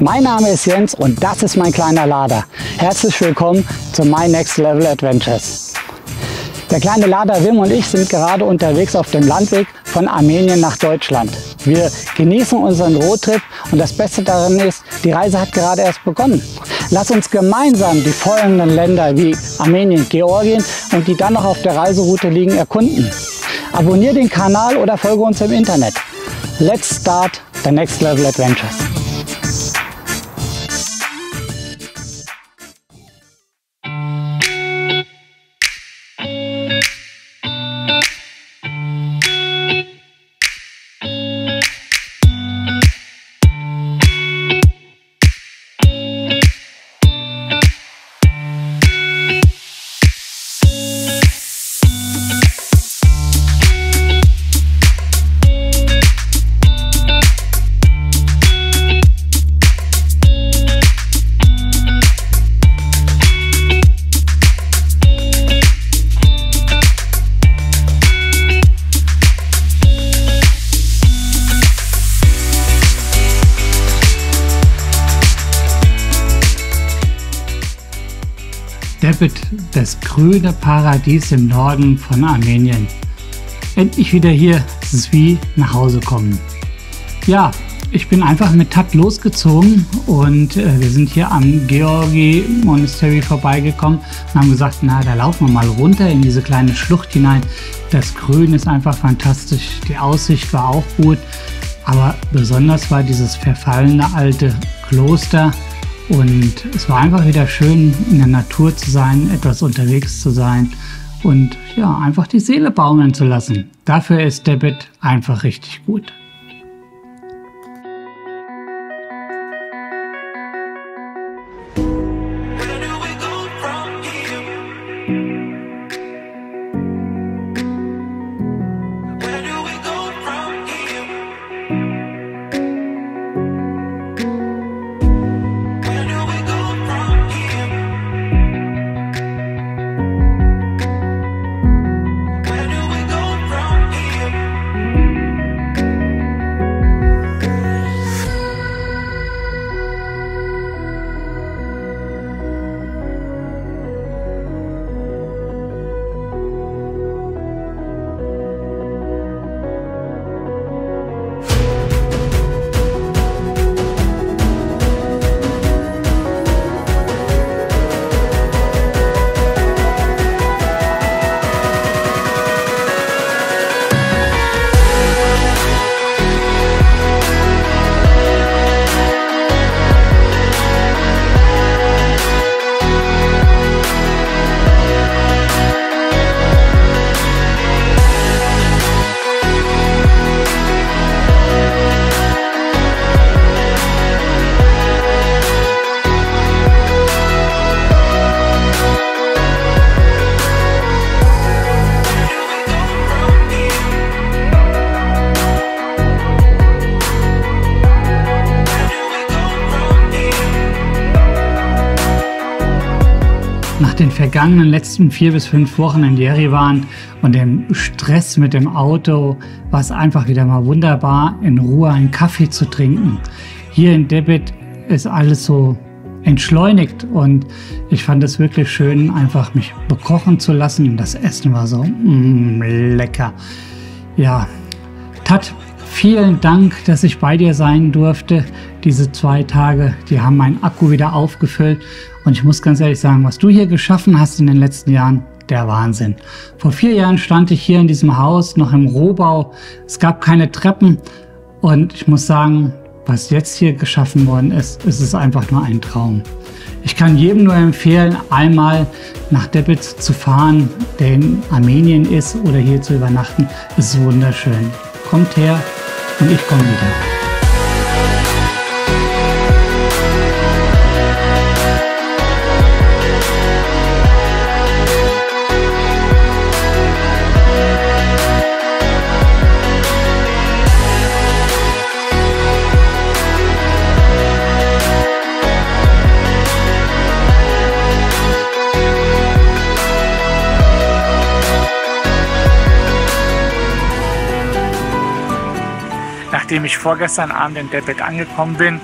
Mein Name ist Jens und das ist mein kleiner Lader. Herzlich willkommen zu My Next Level Adventures. Der kleine Lader Wim und ich sind gerade unterwegs auf dem Landweg von Armenien nach Deutschland. Wir genießen unseren Roadtrip und das Beste daran ist, die Reise hat gerade erst begonnen. Lass uns gemeinsam die folgenden Länder wie Armenien, Georgien und die dann noch auf der Reiseroute liegen erkunden. Abonnier den Kanal oder folge uns im Internet. Let's start the next level adventures. Debit, das grüne Paradies im Norden von Armenien. Endlich wieder hier, es ist wie nach Hause kommen. Ja, ich bin einfach mit Tat losgezogen und äh, wir sind hier am Georgi Monastery vorbeigekommen und haben gesagt, na, da laufen wir mal runter in diese kleine Schlucht hinein. Das Grün ist einfach fantastisch, die Aussicht war auch gut, aber besonders war dieses verfallene alte Kloster und es war einfach wieder schön, in der Natur zu sein, etwas unterwegs zu sein und ja, einfach die Seele baumeln zu lassen. Dafür ist Debit einfach richtig gut. Nach den vergangenen letzten vier bis fünf Wochen in Jerewan und dem Stress mit dem Auto war es einfach wieder mal wunderbar, in Ruhe einen Kaffee zu trinken. Hier in Debit ist alles so entschleunigt und ich fand es wirklich schön, einfach mich bekochen zu lassen. Das Essen war so mm, lecker. Ja, Tat, vielen Dank, dass ich bei dir sein durfte. Diese zwei Tage, die haben meinen Akku wieder aufgefüllt und ich muss ganz ehrlich sagen, was du hier geschaffen hast in den letzten Jahren, der Wahnsinn. Vor vier Jahren stand ich hier in diesem Haus noch im Rohbau. Es gab keine Treppen. Und ich muss sagen, was jetzt hier geschaffen worden ist, ist es einfach nur ein Traum. Ich kann jedem nur empfehlen, einmal nach Debitz zu fahren, der in Armenien ist oder hier zu übernachten. Es ist wunderschön. Kommt her und ich komme wieder. Nachdem ich vorgestern Abend in Deadbeck angekommen bin,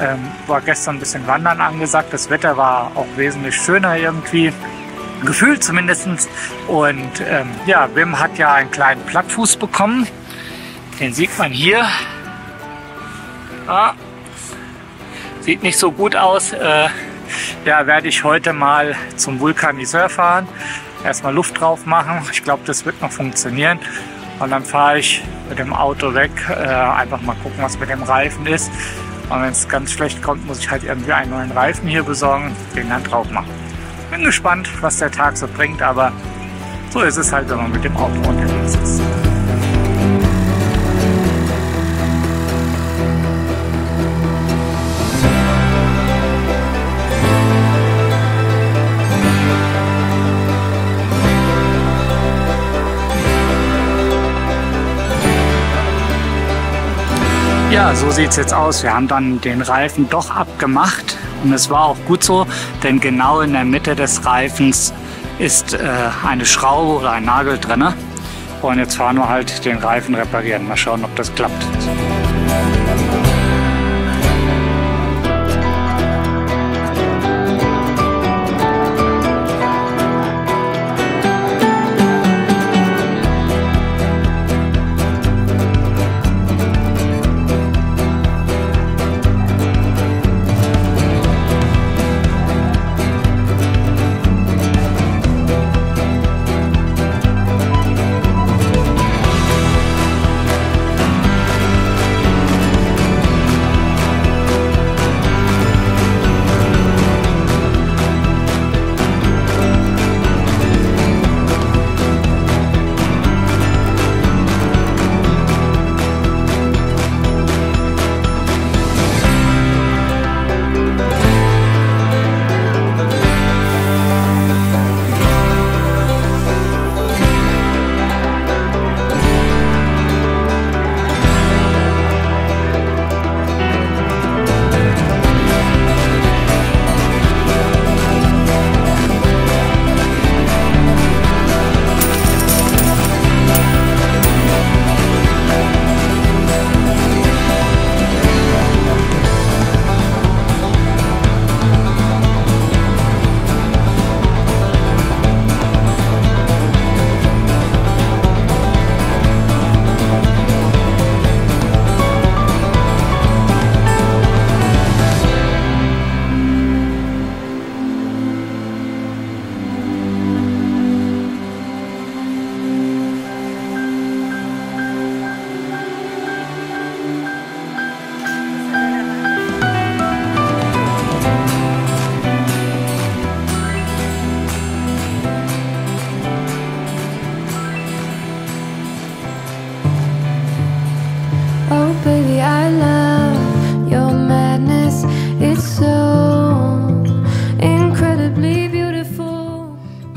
Ähm, war gestern ein bisschen Wandern angesagt. Das Wetter war auch wesentlich schöner irgendwie. Gefühlt zumindest. Und ähm, ja, Wim hat ja einen kleinen Plattfuß bekommen. Den sieht man hier. Ah, sieht nicht so gut aus. Äh, ja, werde ich heute mal zum Vulkaniseur fahren. Erstmal Luft drauf machen. Ich glaube, das wird noch funktionieren. Und dann fahre ich mit dem Auto weg. Äh, einfach mal gucken, was mit dem Reifen ist. Und wenn es ganz schlecht kommt, muss ich halt irgendwie einen neuen Reifen hier besorgen, den dann drauf machen. Bin gespannt, was der Tag so bringt, aber so ist es halt, wenn man mit dem Auto unterwegs ist. Ja, so sieht es jetzt aus. Wir haben dann den Reifen doch abgemacht und es war auch gut so, denn genau in der Mitte des Reifens ist äh, eine Schraube oder ein Nagel drin. Und jetzt fahren wir halt den Reifen reparieren. Mal schauen, ob das klappt.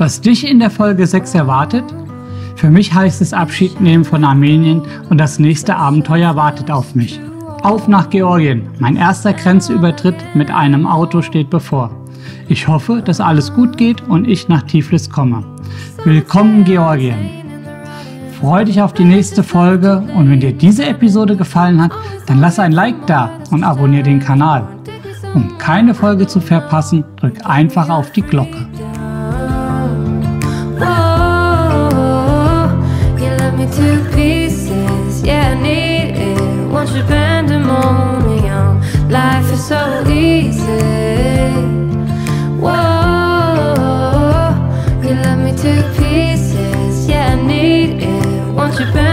Was dich in der Folge 6 erwartet? Für mich heißt es Abschied nehmen von Armenien und das nächste Abenteuer wartet auf mich. Auf nach Georgien. Mein erster Grenzübertritt mit einem Auto steht bevor. Ich hoffe, dass alles gut geht und ich nach Tiflis komme. Willkommen Georgien. Freue dich auf die nächste Folge und wenn dir diese Episode gefallen hat, dann lass ein Like da und abonniere den Kanal. Um keine Folge zu verpassen, drück einfach auf die Glocke. you back.